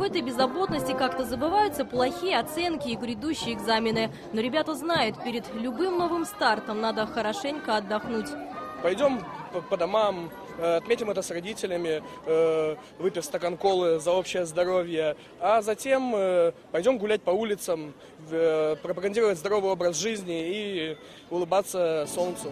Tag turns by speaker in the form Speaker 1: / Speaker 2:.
Speaker 1: Об этой беззаботности как-то забываются плохие оценки и грядущие экзамены. Но ребята знают, перед любым новым стартом надо хорошенько отдохнуть.
Speaker 2: Пойдем по, домам, э, отметим это с родителями, э, выпьем выпив стакан колы за общее здоровье, а затем э, пойдем гулять по улицам, пропагандировать здоровый образ жизни и улыбаться солнцу.